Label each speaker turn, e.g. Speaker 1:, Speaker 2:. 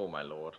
Speaker 1: Oh my lord.